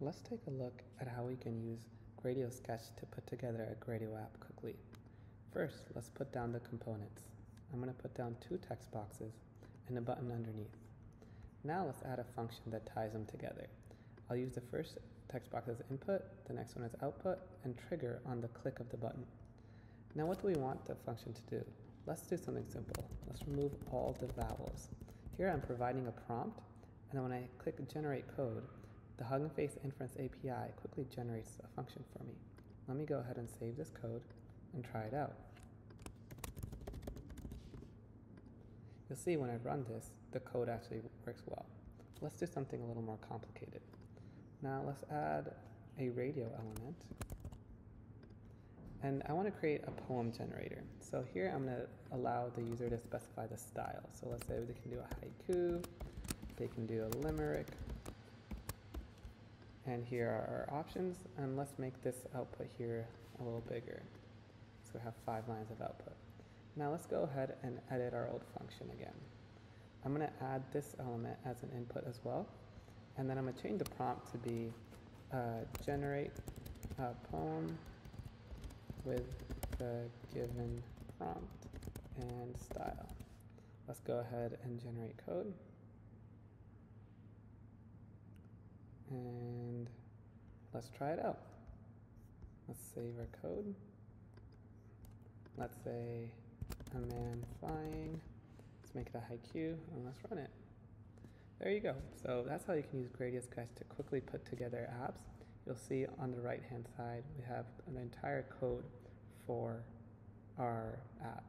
Let's take a look at how we can use Gradio Sketch to put together a Gradio app quickly. First, let's put down the components. I'm going to put down two text boxes and a button underneath. Now let's add a function that ties them together. I'll use the first text box as input, the next one as output, and trigger on the click of the button. Now what do we want the function to do? Let's do something simple. Let's remove all the vowels. Here I'm providing a prompt, and then when I click generate code, the Hugging Face Inference API quickly generates a function for me. Let me go ahead and save this code and try it out. You'll see when I run this, the code actually works well. Let's do something a little more complicated. Now let's add a radio element. And I want to create a poem generator. So here I'm going to allow the user to specify the style. So let's say they can do a haiku, they can do a limerick, and here are our options. And let's make this output here a little bigger. So we have five lines of output. Now let's go ahead and edit our old function again. I'm going to add this element as an input as well. And then I'm going to change the prompt to be uh, generate a poem with the given prompt and style. Let's go ahead and generate code. and let's try it out. Let's save our code. Let's say a man flying. Let's make it a haiku and let's run it. There you go. So that's how you can use Gradio Sketch to quickly put together apps. You'll see on the right hand side we have an entire code for our app.